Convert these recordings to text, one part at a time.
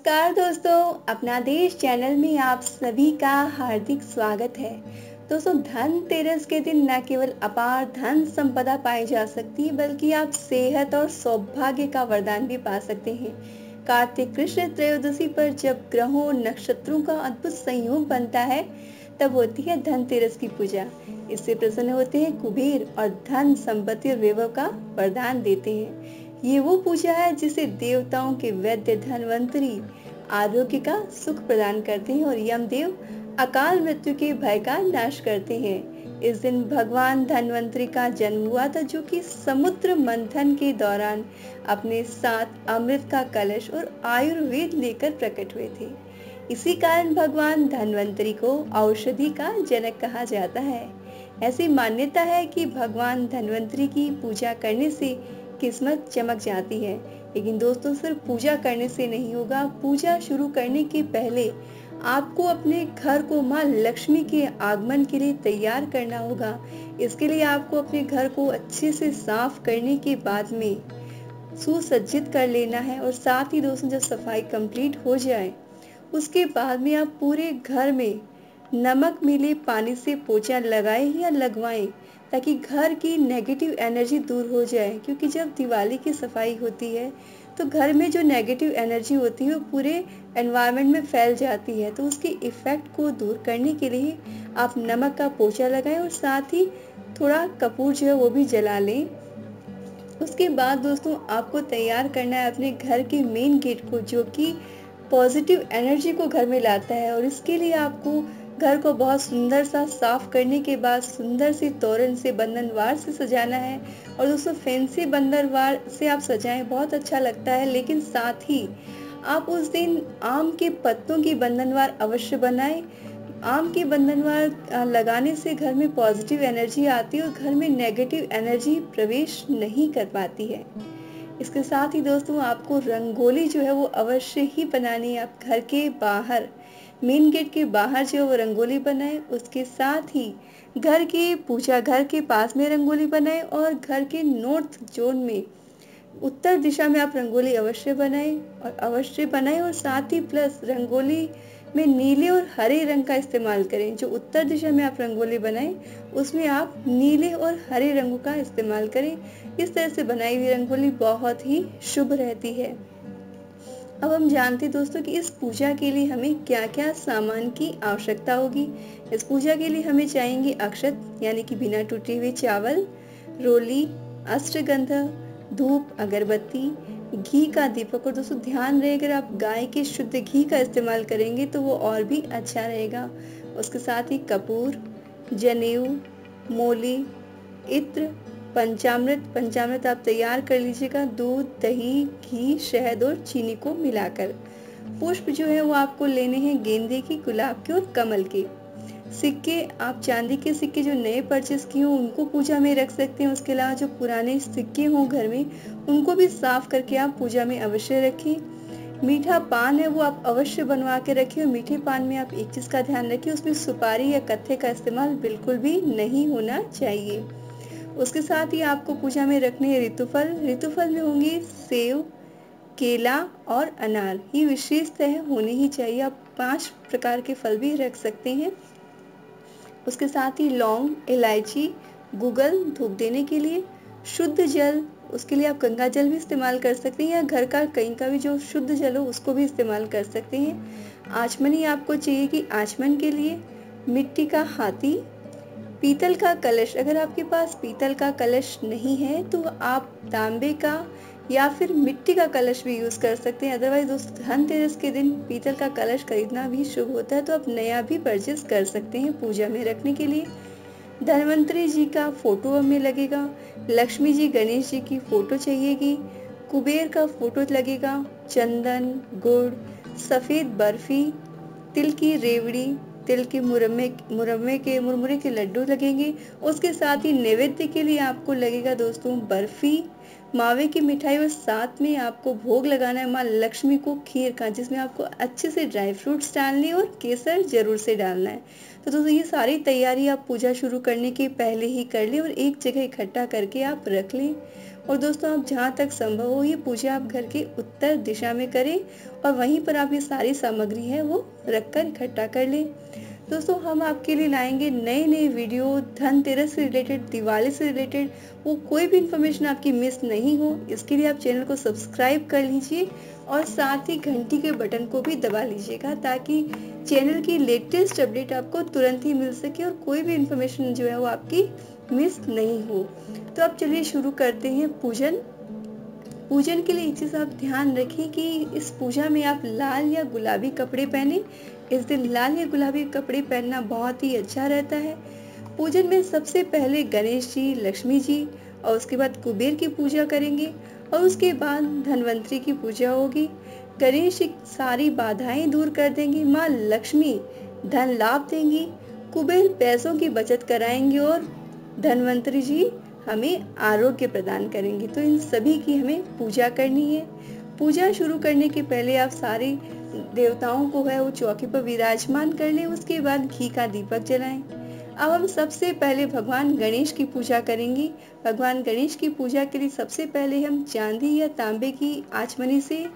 नमस्कार दोस्तों, अपना देश चैनल में आप सभी का हार्दिक स्वागत है। दोस्तों धनतेरस के दिन न केवल अपार धन संपदा पाई जा सकती है, बल्कि आप सेहत और सौभाग्य का वरदान भी पा सकते हैं। कार्तिक कृष्ण त्रयोदशी पर जब ग्रहों नक्षत्रों का अद्भुत संयोग बनता है, तब होती है धनतेरस की पूजा। इससे प्रसन्न होते हैं कुबेर और धन संपत्ति और वैभव का वरदान देते हैं। ये वो पूजा है जिसे देवताओं के वैद्य धनवंतरी आरोग्य का सुख प्रदान करते हैं और यमदेव अकाल मृत्यु के भय का नाश करते हैं। इस दिन भगवान धनवंतरी का जन्म हुआ था जो कि समुद्र मंथन के दौरान अपने साथ अमृत का कलश और आयुर्वेद लेकर प्रकट हुए थे। इसी कारण भगवान धनवंतरी को औषधि का जनक कहा जाता है। ऐसी मान्यता है कि भगवान धनवंतरी की पूजा करने से किस्मत चमक जाती है। लेकिन दोस्तों, सिर्फ़ पूजा करने से नहीं होगा। पूजा शुरू करने के पहले आपको अपने घर को माँ लक्ष्मी के आगमन के लिए तैयार करना होगा। इसके लिए आपको अपने घर को अच्छे से साफ़ करने के बाद में सुसज्जित कर लेना है और साथ ही दोस्तों, जब सफ़ाई कंप्लीट हो जाए, उसके बाद में आप पूरे घर में नमक, मिले पानी से पोछा लगाएँ या लगवाएँ। ताकि घर की नेगेटिव एनर्जी दूर हो जाए। क्योंकि जब दिवाली की सफ़ाई होती है तो घर में जो नेगेटिव एनर्जी होती है, वो पूरे एनवायरनमेंट में फैल जाती है। तो उसके इफ़ेक्ट को दूर करने के लिए आप नमक का पोछा लगाएँ और साथ ही थोड़ा कपूर जो है, वो भी जला लें। उसके बाद दोस्तों, आपको तैयार करना है अपने घर के मेन गेट को, जो कि पॉजिटिव एनर्जी को घर में लाता है। और इसके लिए आपको घर को बहुत सुंदर सा साफ़ करने के बाद सुंदर सी तोरण से बंधनवार से सजाना है और दोस्तों फैंसी बंदरवार से आप सजाएँ, बहुत अच्छा लगता है। लेकिन साथ ही आप उस दिन आम के पत्तों की बंधनवार अवश्य बनाएँ। आम की बंधनवार लगाने से घर में पॉजिटिव एनर्जी आती है और घर में नेगेटिव एनर्जी प्रवेश नहीं कर पाती है। इसके साथ ही दोस्तों, आपको रंगोली जो है वो अवश्य ही बनानी है। आप घर के बाहर मेन गेट के बाहर जो वो रंगोली बनाए, उसके साथ ही घर के पूजा घर के पास में रंगोली बनाए और घर के नॉर्थ जोन में, उत्तर दिशा में आप रंगोली अवश्य बनाएँ और अवश्य बनाएँ और साथ ही प्लस रंगोली में नीले और हरे रंग का इस्तेमाल करें। जो उत्तर दिशा में आप रंगोली बनाएँ, उसमें आप नीले और हरे रंगों का इस्तेमाल करें। इस तरह से बनाई हुई रंगोली बहुत ही शुभ रहती है। अब हम जानते दोस्तों कि इस पूजा के लिए हमें क्या क्या सामान की आवश्यकता होगी। इस पूजा के लिए हमें चाहेंगे अक्षत, यानी कि बिना टूटे हुए चावल, रोली, अष्टगंध, धूप, अगरबत्ती, घी का दीपक। और दोस्तों, ध्यान रहे, अगर आप गाय के शुद्ध घी का इस्तेमाल करेंगे तो वो और भी अच्छा रहेगा। उसके साथ ही कपूर, जनेऊ, मोली, इत्र पंचामृत पंचामृत आप तैयार कर लीजिएगा, दूध, दही, घी, शहद और चीनी को मिलाकर। पुष्प जो है वो आपको लेने हैं गेंदे की, गुलाब के और कमल के। सिक्के, आप चांदी के सिक्के जो नए परचेस किए हों, उनको पूजा में रख सकते हैं। उसके अलावा जो पुराने सिक्के हों घर में, उनको भी साफ़ करके आप पूजा में अवश्य रखें। मीठा पान है वो आप अवश्य बनवा के रखें और मीठे पान में आप एक चीज़ का ध्यान रखें, उसमें सुपारी या कत्थे का इस्तेमाल बिल्कुल भी नहीं होना चाहिए। उसके साथ ही आपको पूजा में रखने हैं ऋतुफल ऋतुफल में होंगे सेव, केला और अनार। ये विशेष तय होने ही चाहिए। आप पाँच प्रकार के फल भी रख सकते हैं। उसके साथ ही लौंग, इलायची, गूगल धूप देने के लिए शुद्ध जल, उसके लिए आप गंगा जल भी इस्तेमाल कर सकते हैं या घर का, कहीं का भी जो शुद्ध जल हो, उसको भी इस्तेमाल कर सकते हैं। आचमनी आपको चाहिए कि आचमन के लिए मिट्टी का हाथी पीतल का कलश, अगर आपके पास पीतल का कलश नहीं है तो आप तांबे का या फिर मिट्टी का कलश भी यूज़ कर सकते हैं। अदरवाइज़ दोस्तों धनतेरस के दिन पीतल का कलश खरीदना भी शुभ होता है तो आप नया भी परचेज कर सकते हैं पूजा में रखने के लिए। धनवंतरी जी का फ़ोटो हमें लगेगा, लक्ष्मी जी, गणेश जी की फ़ोटो चाहिएगी, कुबेर का फ़ोटो लगेगा, चंदन, गुड़, सफ़ेद बर्फ़ी, तिल की रेवड़ी तिल के मुरमे मुरमे के, मुरमुरे के लड्डू लगेंगे। उसके साथ ही नैवेद्य के लिए आपको लगेगा दोस्तों, बर्फ़ी, मावे की मिठाई और साथ में आपको भोग लगाना है माँ लक्ष्मी को खीर का, जिसमें आपको अच्छे से ड्राई फ्रूट्स डालने और केसर ज़रूर से डालना है। तो दोस्तों, ये सारी तैयारी आप पूजा शुरू करने के पहले ही कर लें और एक जगह इकट्ठा करके आप रख लें। और दोस्तों, आप जहाँ तक संभव हो, ये पूजा आप घर के उत्तर दिशा में करें और वहीं पर आप ये सारी सामग्री है, वो रखकर इकट्ठा कर लें। दोस्तों, हम आपके लिए लाएँगे नए नए वीडियो, धनतेरस से रिलेटेड, दिवाली से रिलेटेड, वो कोई भी इंफॉर्मेशन आपकी मिस नहीं हो, इसके लिए आप चैनल को सब्सक्राइब कर लीजिए और साथ ही घंटी के बटन को भी दबा लीजिएगा ताकि चैनल की लेटेस्ट अपडेट आपको तुरंत ही मिल सके और कोई भी इंफॉर्मेशन जो है, वो आपकी मिस नहीं हो। तो अब चलिए शुरू करते हैं पूजन। पूजन के लिए एक चीज़ आप ध्यान रखें कि इस पूजा में आप लाल या गुलाबी कपड़े पहने। इस दिन लाल या गुलाबी कपड़े पहनना बहुत ही अच्छा रहता है। पूजन में सबसे पहले गणेश जी, लक्ष्मी जी और उसके बाद कुबेर की पूजा करेंगे और उसके बाद धनवंतरी की पूजा होगी। गणेश जी सारी बाधाएँ दूर कर देंगे। माँ लक्ष्मी धन लाभ देंगी। कुबेर पैसों की बचत कराएँगे और धनवंतरी जी हमें आरोग्य प्रदान करेंगे। तो इन सभी की हमें पूजा करनी है। पूजा शुरू करने के पहले आप सारे देवताओं को है, वो चौकी पर विराजमान कर लें, उसके बाद घी का दीपक जलाएँ। अब हम सबसे पहले भगवान गणेश की पूजा करेंगे। भगवान गणेश की पूजा के लिए सबसे पहले हम चांदी या तांबे की आचमनी से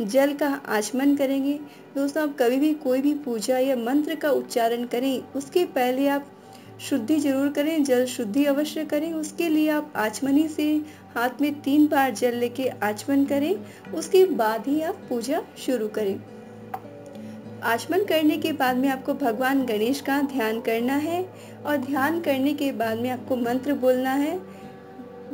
जल का आचमन करेंगे। दोस्तों, आप कभी भी कोई भी पूजा या मंत्र का उच्चारण करें, उसके पहले आप शुद्धि ज़रूर करें, जल शुद्धि अवश्य करें। उसके लिए आप आचमनी से हाथ में तीन बार जल लेके आचमन करें। उसके बाद ही आप पूजा शुरू करें। आचमन करने के बाद में आपको भगवान गणेश का ध्यान करना है और ध्यान करने के बाद में आपको मंत्र बोलना है।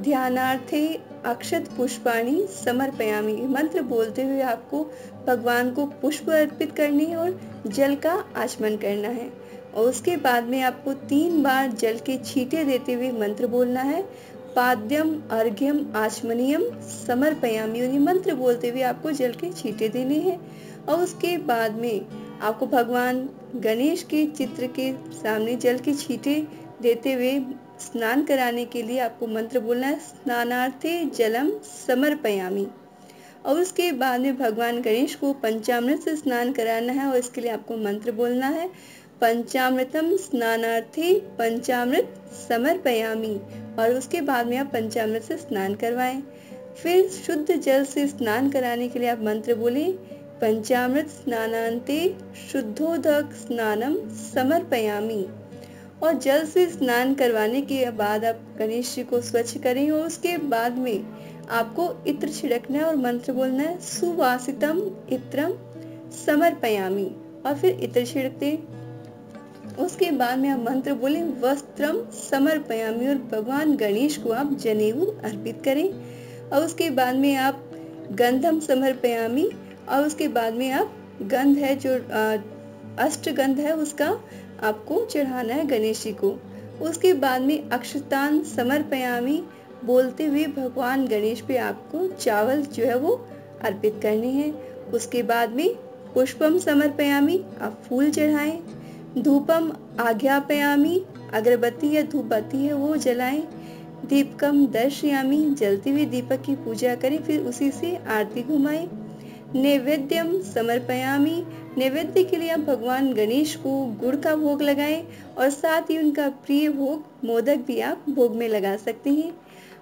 ध्यानार्थे अक्षत पुष्पाणी समर्पयामी। मंत्र बोलते हुए आपको भगवान को पुष्प अर्पित करनी है और जल का आचमन करना है। और उसके बाद में आपको तीन बार जल के छींटे देते हुए मंत्र बोलना है। पाद्यम, अर्घ्यम आचमनियम समर्पयामी ये मंत्र बोलते हुए आपको जल के छींटे देने हैं। और उसके बाद में आपको भगवान गणेश के चित्र के सामने जल के छींटे देते हुए स्नान कराने के लिए आपको मंत्र बोलना है, स्नानार्थे जलम समर्पयामी। और उसके बाद में भगवान गणेश को पंचामृत से स्नान कराना है और इसके लिए आपको मंत्र बोलना है। पंचामृतम स्नानार्थी पंचामृत समर्पयामी और उसके बाद में आप पंचामृत से स्नान करवाएँ। फिर शुद्ध जल से स्नान कराने के लिए आप मंत्र बोले, पंचामृत स्नानांते शुद्धोदक स्नानम समर्पयामी। और जल से स्नान करवाने के बाद आप गणेश जी को स्वच्छ करें और उसके बाद में आपको इत्र छिड़कना है और मंत्र बोलना है, सुवासितम इत्रम समर्पयामी। और फिर इत्र छिड़कते उसके बाद में आप मंत्र बोले वस्त्रम समर्पयामी और भगवान गणेश को आप जनेऊ अर्पित करें। और उसके बाद में आप गंधम समर्पयामी और उसके बाद में आप गंध है जो अष्ट गंध है उसका आपको चढ़ाना है गणेश जी को। उसके बाद में अक्षतान समर्पयामी, बोलते हुए भगवान गणेश पे आपको चावल जो है वो अर्पित करने हैं। उसके बाद में पुष्पम समर्पयामी, आप फूल चढ़ाएँ। धूपम आज्ञापयामी, अगरबत्ती या धूप बत्ती है वो जलाएँ। दीपकम दर्शयामी, जलती हुई दीपक की पूजा करें, फिर उसी से आरती घुमाएँ। नैवेद्यम समर्पयामी, नैवेद्य के लिए आप भगवान गणेश को गुड़ का भोग लगाएँ और साथ ही उनका प्रिय भोग, मोदक भी आप भोग में लगा सकते हैं।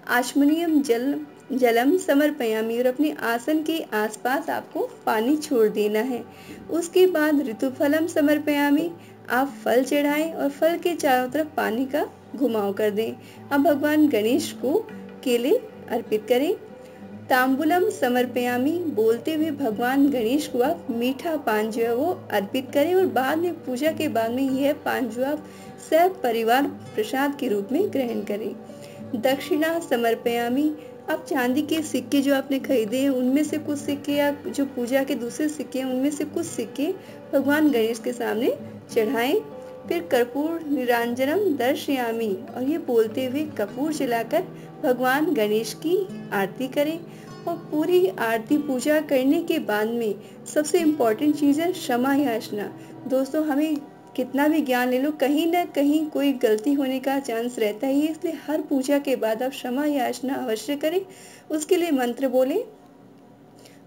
आश्मनियम जल, जलम समर्पयामी और अपने आसन के आसपास आपको पानी छोड़ देना है। उसके बाद ऋतुफलम समर्पयामी आप फल चढ़ाएँ और फल के चारों तरफ़ पानी का घुमाव कर दें। अब भगवान गणेश को केले अर्पित करें। तांबुलम समर्पयामी, बोलते हुए भगवान गणेश को आप मीठा पान जो है वो अर्पित करें और बाद में पूजा के बाद में यह पान जो आप सब परिवार प्रसाद के रूप में ग्रहण करें। दक्षिणा समर्पयामी अब चांदी के सिक्के जो आपने खरीदे हैं, उनमें से कुछ सिक्के या जो पूजा के दूसरे सिक्के हैं, उनमें से कुछ सिक्के भगवान गणेश के सामने चढ़ाएँ। फिर कर्पूर निरंजनम दर्शयामी। और ये बोलते हुए कपूर जलाकर भगवान गणेश की आरती करें। और पूरी आरती पूजा करने के बाद में सबसे इम्पोर्टेंट चीज़ है क्षमा याचना। दोस्तों, हमें कितना भी ज्ञान ले लो, कहीं ना कहीं कोई गलती होने का चांस रहता ही है। इसलिए हर पूजा के बाद आप क्षमा याचना अवश्य करें। उसके लिए मंत्र बोले,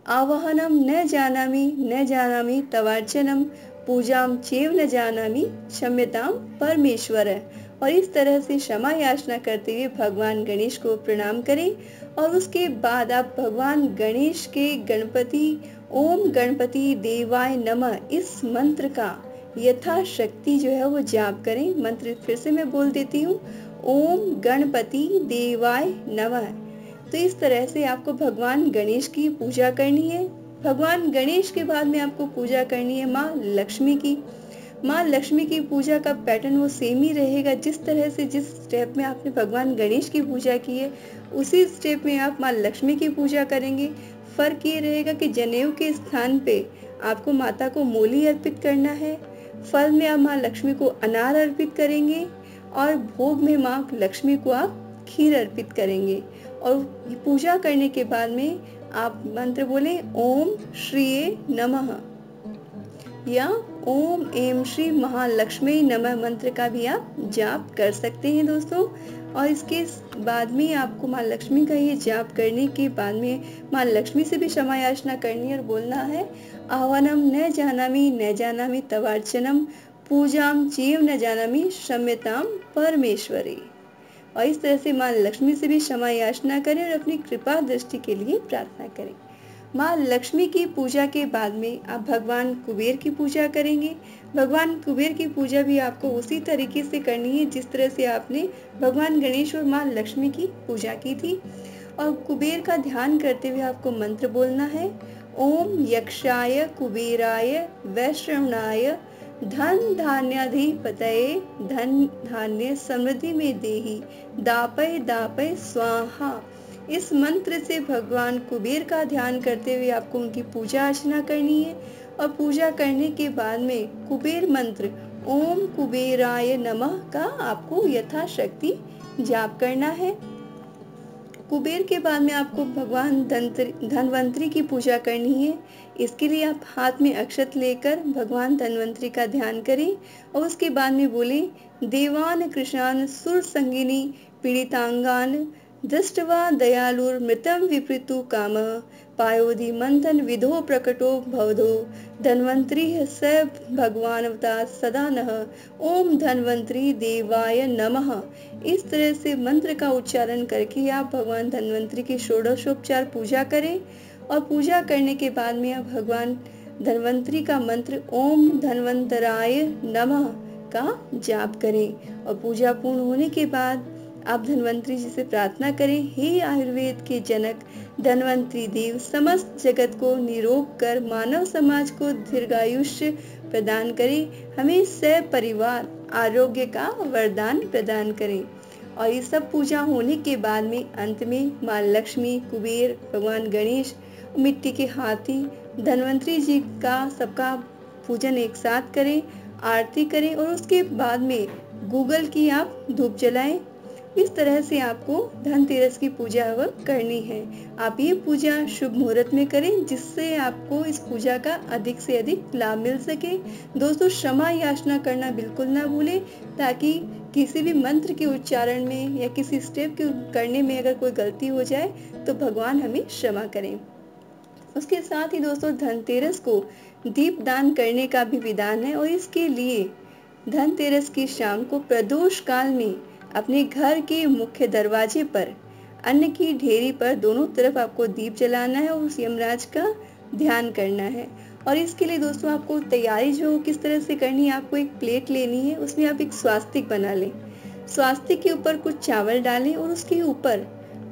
आवाहनम न जानामी न जानामी तवार्चनम, पूजाम चेव न जानामी क्षम्यताम परमेश्वर। है और इस तरह से क्षमा याचना करते हुए भगवान गणेश को प्रणाम करें। और उसके बाद आप भगवान गणेश के गणपति, ओम गणपति देवाय नमः इस मंत्र का यथाशक्ति जो है वो जाप करें। मंत्र फिर से मैं बोल देती हूँ। ओम गणपति देवाय नमः। तो इस तरह से आपको भगवान गणेश की पूजा करनी है। भगवान गणेश के बाद में आपको पूजा करनी है माँ लक्ष्मी की। माँ लक्ष्मी की पूजा का पैटर्न वो सेम ही रहेगा। जिस तरह से जिस स्टेप में आपने भगवान गणेश की पूजा की है, उसी स्टेप में आप माँ लक्ष्मी की पूजा करेंगे। फ़र्क ये रहेगा कि जनेऊ के स्थान पे आपको माता को मोली अर्पित करना है। फल में आप माँ लक्ष्मी को अनार अर्पित करेंगे और भोग में माँ लक्ष्मी को आप खीर अर्पित करेंगे। और पूजा करने के बाद में आप मंत्र बोले, ओम श्री नमः या ओम एम श्री महालक्ष्मी नमः मंत्र का भी आप जाप कर सकते हैं दोस्तों। और इसके बाद में आपको माँ लक्ष्मी का ये जाप करने के बाद में माँ लक्ष्मी से भी क्षमा याचना करनी और बोलना है। आह्वानम न जानामी न जानामी तवार्चनम पूजाम चीव न जानामी क्षम्यताम परमेश्वरी। और इस तरह से माँ लक्ष्मी से भी क्षमा याचना करें और अपनी कृपा दृष्टि के लिए प्रार्थना करें। माँ लक्ष्मी की पूजा के बाद में आप भगवान कुबेर की पूजा करेंगे। भगवान कुबेर की पूजा भी आपको उसी तरीके से करनी है, जिस तरह से आपने भगवान गणेश और माँ लक्ष्मी की पूजा की थी। और कुबेर का ध्यान करते हुए आपको मंत्र बोलना है। ओम यक्षाय कुबेराय वैश्रवणाय धन धान्याधिपतये धन धान्य समृद्धि में देही, दापय दापय स्वाहा। इस मंत्र से भगवान कुबेर का ध्यान करते हुए आपको उनकी पूजा अर्चना करनी है और पूजा करने के बाद में कुबेर मंत्र, ओम कुबेराय नमः का आपको यथाशक्ति जाप करना है। कुबेर के बाद में आपको भगवान धनवंतरी की पूजा करनी है। इसके लिए आप हाथ में अक्षत लेकर भगवान धनवंतरी का ध्यान करें और उसके बाद में बोले, देवान कृष्णान सुर संगिनी पीड़ितांगान दृष्टवा दयालुर्मृतं विपृतु काम पायोधि मंथन विधो प्रकटो भवधो। धन्वंतरी स भगवानवता सदा नः। ओम धन्वंतरी देवाय नमः। इस तरह से मंत्र का उच्चारण करके आप भगवान धन्वंतरी की षोडशोपचार पूजा करें और पूजा करने के बाद में आप भगवान धन्वंतरी का मंत्र ओम धन्वंतराय नमः का जाप करें और पूजा पूर्ण होने के बाद आप धनवंतरी जी से प्रार्थना करें, हे आयुर्वेद के जनक, धनवंतरी देव, समस्त जगत को निरोग कर मानव समाज को दीर्घायुष्य प्रदान करें। हमें सह परिवार आरोग्य का वरदान प्रदान करें। और ये सब पूजा होने के बाद में, अंत में माँ लक्ष्मी, कुबेर, भगवान गणेश, मिट्टी के हाथी, धनवंतरी जी का सबका पूजन एक साथ करें, आरती करें और उसके बाद में गूगल की आप धूप जलाएँ। इस तरह से आपको धनतेरस की पूजा करनी है। आप ये पूजा शुभ मुहूर्त में करें, जिससे आपको इस पूजा का अधिक से अधिक लाभ मिल सके। दोस्तों, क्षमा याचना करना बिल्कुल ना भूलें, ताकि किसी भी मंत्र के उच्चारण में या किसी स्टेप के करने में अगर कोई गलती हो जाए तो भगवान हमें क्षमा करें। उसके साथ ही दोस्तों, धनतेरस को दीप दान करने का भी विधान है, और इसके लिए धनतेरस की शाम को प्रदोष काल में अपने घर के मुख्य दरवाजे पर। अन्न की ढेरी पर दोनों तरफ़ आपको दीप जलाना है और उस यमराज का ध्यान करना है। और इसके लिए दोस्तों आपको तैयारी जो किस तरह से करनी है, आपको एक प्लेट लेनी है, उसमें आप एक स्वास्तिक बना लें। स्वास्तिक के ऊपर कुछ चावल डालें और उसके ऊपर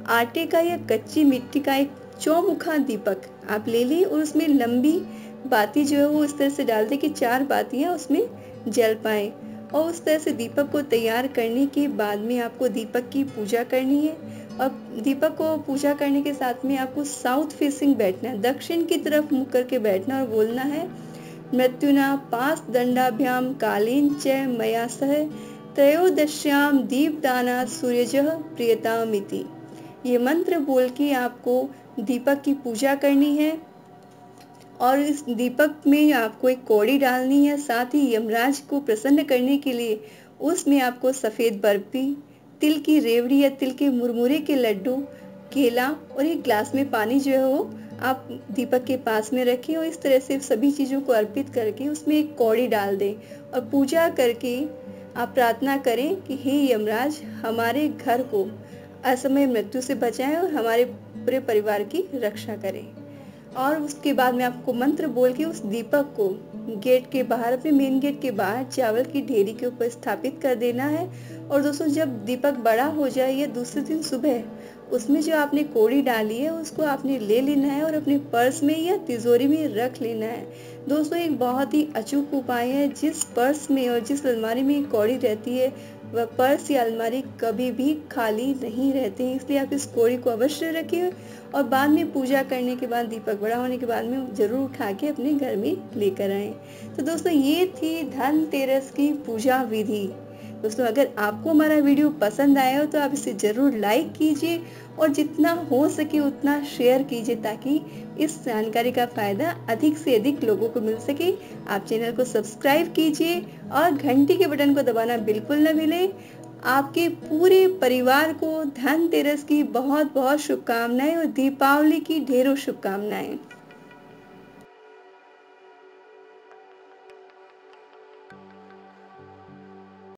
आटे का या कच्ची मिट्टी का एक चौमुखा दीपक आप ले लें और उसमें लंबी बाती जो है वो इस तरह से डाल दें कि चार बातियाँ उसमें जल पाए। और उस तरह से दीपक को तैयार करने के बाद में आपको दीपक की पूजा करनी है। और दीपक को पूजा करने के साथ में आपको साउथ फेसिंग बैठना है। दक्षिण की तरफ़ मुख करके बैठना और बोलना है, मृत्युना पास दंडाभ्याम कालीन च मया सह त्रयोदश्याम दीपदाना सूर्यज प्रियतामिति। ये मंत्र बोल के आपको दीपक की पूजा करनी है। और इस दीपक में आपको एक कौड़ी डालनी है, साथ ही यमराज को प्रसन्न करने के लिए उसमें आपको सफ़ेद बर्फ़ी, तिल की रेवड़ी या तिल के मुरमुरे के लड्डू, केला और एक ग्लास में पानी जो है वो आप दीपक के पास में रखें और इस तरह से सभी चीज़ों को अर्पित करके उसमें एक कौड़ी डाल दें और पूजा करके आप प्रार्थना करें कि हे यमराज, हमारे घर को असमय मृत्यु से बचाएँ और हमारे पूरे परिवार की रक्षा करें। और उसके बाद में आपको मंत्र बोल के उस दीपक को गेट के बाहर, अपने मेन गेट के बाहर, चावल की ढेरी के ऊपर स्थापित कर देना है। और दोस्तों, जब दीपक बड़ा हो जाए या दूसरे दिन सुबह, उसमें जो आपने कोड़ी डाली है, उसको आपने ले लेना है और अपने पर्स में या तिजोरी में रख लेना है। दोस्तों, एक बहुत ही अचूक उपाय है। जिस पर्स में और जिस अलमारी में कौड़ी रहती है वह पर्स या अलमारी कभी भी खाली नहीं रहते हैं इसलिए आप इस कोड़ी को अवश्य रखिए और बाद में पूजा करने के बाद, दीपक बड़ा होने के बाद में ज़रूर उठा के अपने घर में लेकर आए। तो दोस्तों, ये थी धनतेरस की पूजा विधि। दोस्तों, अगर आपको हमारा वीडियो पसंद आया हो तो आप इसे ज़रूर लाइक कीजिए और जितना हो सके उतना शेयर कीजिए ताकि इस जानकारी का फ़ायदा अधिक से अधिक लोगों को मिल सके। आप चैनल को सब्सक्राइब कीजिए और घंटी के बटन को दबाना बिल्कुल न भूलें। आपके पूरे परिवार को धनतेरस की बहुत बहुत शुभकामनाएँ और दीपावली की ढेरों शुभकामनाएँ।